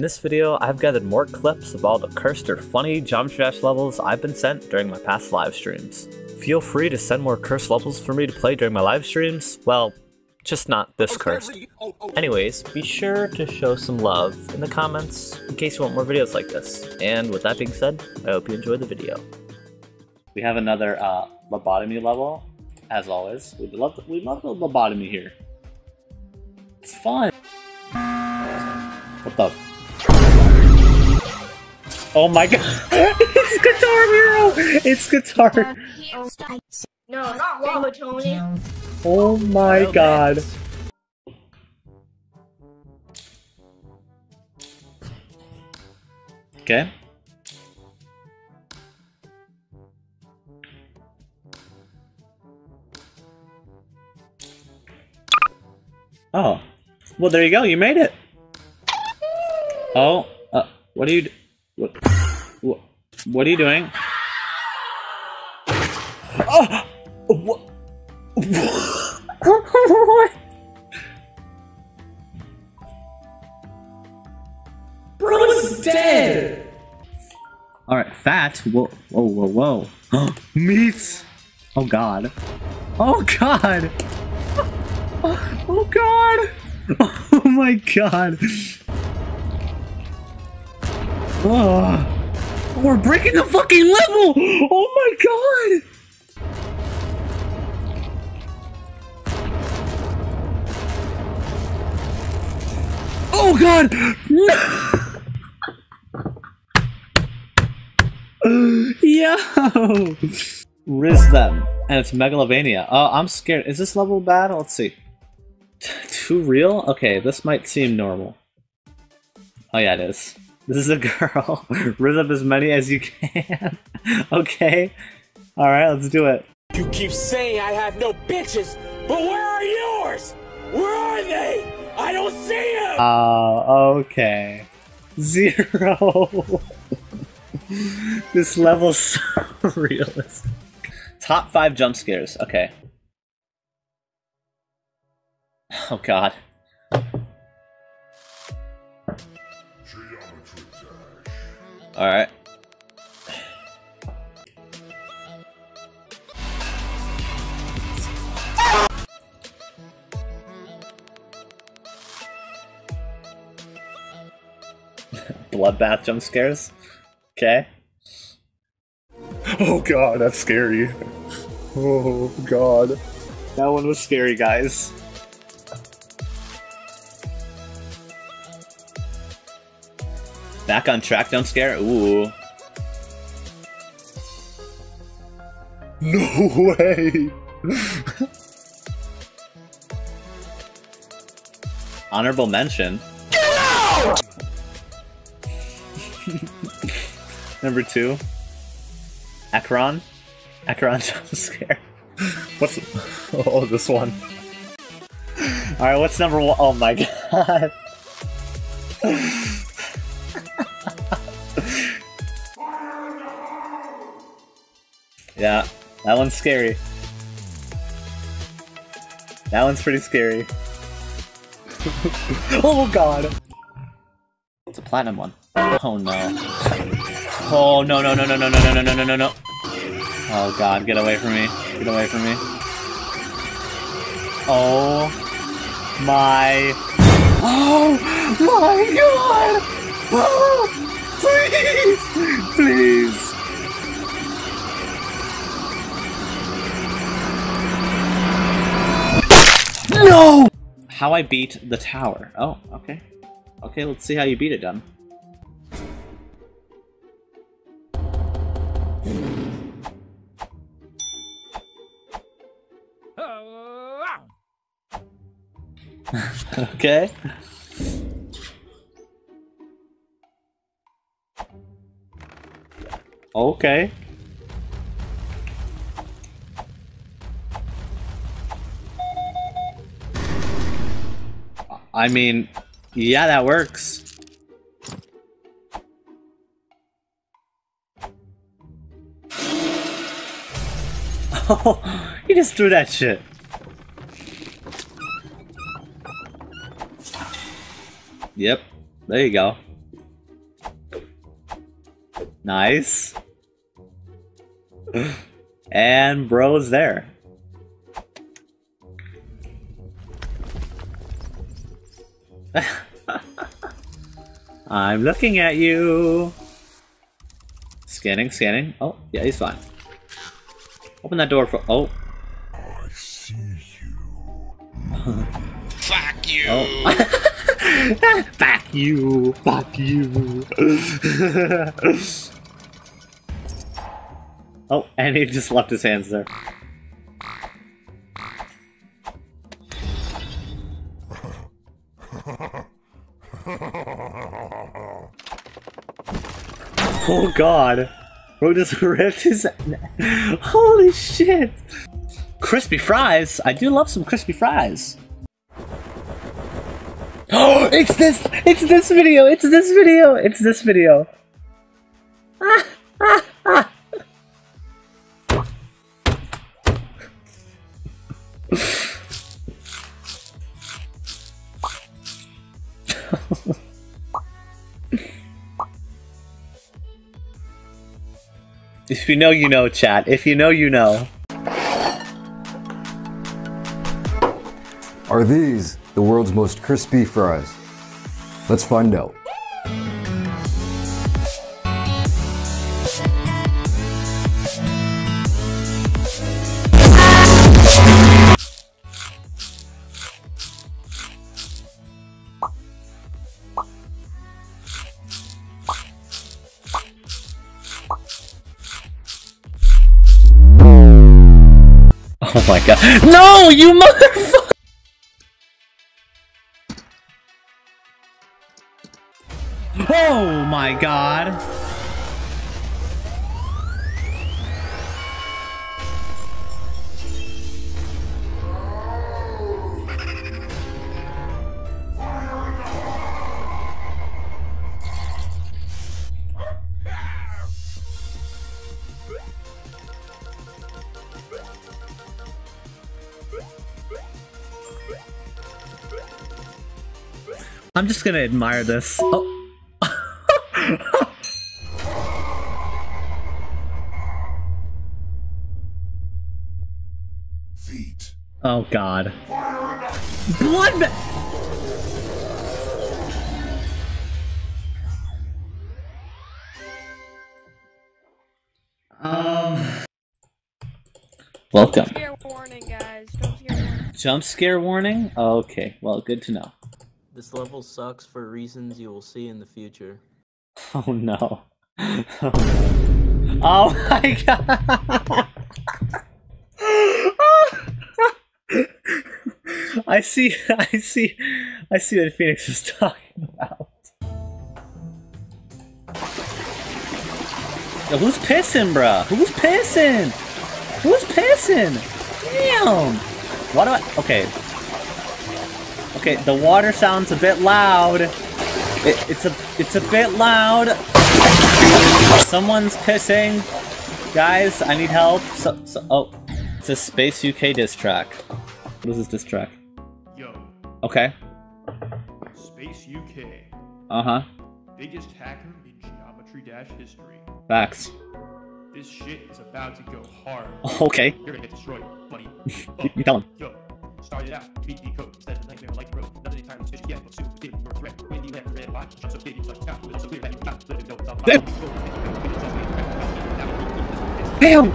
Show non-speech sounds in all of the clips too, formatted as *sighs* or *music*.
In this video, I've gathered more clips of all the cursed or funny Geometry Dash levels I've been sent during my past live streams. Feel free to send more cursed levels for me to play during my live streams, well, just not this cursed. Anyways, be sure to show some love in the comments in case you want more videos like this. And with that being said, I hope you enjoyed the video. We have another uh, lobotomy level, as always. We love we love the lobotomy here. It's fun. What the? Oh my god! *laughs* it's Guitar Hero! It's Guitar. No, not lobotomy. Oh my god. Okay. Oh. Well, there you go. You made it. Oh. Uh, what are you... What, what, what are you doing? Oh! What? what? Bro's dead! Alright, fat. Whoa, whoa, whoa, whoa. *gasps* Meat! Oh god. Oh god! *gasps* Oh god! *laughs* Oh my god! Oh, we're breaking the fucking level! Oh my god! Oh god! No! *laughs* Yo! Riz them. And it's Megalovania. Oh, I'm scared. Is this level bad? Let's see. Too real? Okay, this might seem normal. Oh yeah, it is. This is a girl. *laughs* Riz up as many as you can. *laughs* okay. Alright, let's do it. You keep saying I have no bitches, but where are yours? Where are they? I don't see them! Oh, okay. *laughs* Zero. this level's so realistic. Top five jump scares. Okay. *sighs* Oh god. Alright. *laughs* Bloodbath jump scares. Okay. Oh god, that's scary. Oh god. That one was scary, guys. Back on track jump scare? Ooh. No way! Honorable mention. Get *laughs* out! Number two. Acheron. Acheron *laughs* jump scare. What's *laughs* oh this one? Alright, what's number one? Oh my god. Yeah, that one's scary. That one's pretty scary. oh god. It's a platinum one. Oh no. Oh no no no no no no no no no no no. Oh god, get away from me. Get away from me. Oh my Oh my god! Oh, please! Please! How I beat the tower. Oh, okay. Okay, let's see how you beat it, then. *laughs* okay. Okay. I mean, yeah, that works. Oh, *laughs* he just threw that shit. Yep, there you go. Nice. *laughs* And bro's there. *laughs* I'm looking at you. Scanning, scanning. Oh, yeah, he's fine. Open that door for. Oh. I see you. Fuck you. Oh. *laughs* Fuck you. Fuck you. *laughs* oh, and he just left his hands there. *laughs* Oh god. Bro just *laughs* ripped his... *laughs* Holy shit! Crispy fries! I do love some crispy fries. Oh, *gasps* it's this! It's this video! It's this video! It's this video! Ah, If you know, you know, chat. If you know, you know. Are these the world's most crispy fries? Let's find out. *laughs* Oh my god. No, you motherfucker! Oh my god. I'm just gonna admire this. Oh. Feet. oh god. Blood Um Welcome. Scare warning, guys. Don't scare warning. Jump scare warning? Okay, well good to know. This level sucks for reasons you will see in the future. *laughs* Oh no. *laughs* Oh, my god. *laughs* I see I see I see what Phoenix was talking about. Yo, who's pissing, bruh? Who's pissing? Who's pissing? Damn! Why do I okay. Okay, the water sounds a bit loud. It, it's a it's a bit loud. Someone's pissing. Guys, I need help. So, so, oh, it's a Space UK diss track. What is this diss track? Yo, Okay. Space UK, Uh huh. biggest hacker in Geometry Dash history. Facts. This shit is about to go hard. *laughs* Okay. You're gonna get destroyed, buddy. *laughs* You, tell him. Yo, started out, beat the code, instead of nightmare like the road. Nothing entirely suspicious yet, but super did your threat. When you left, red line, just so big, it's like top, but it's so clear that you got to live no doubt. Damn.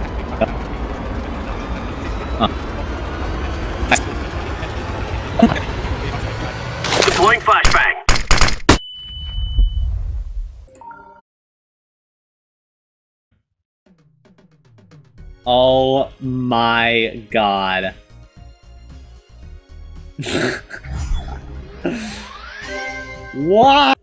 Deploying flashbang. Oh my god. *laughs* what?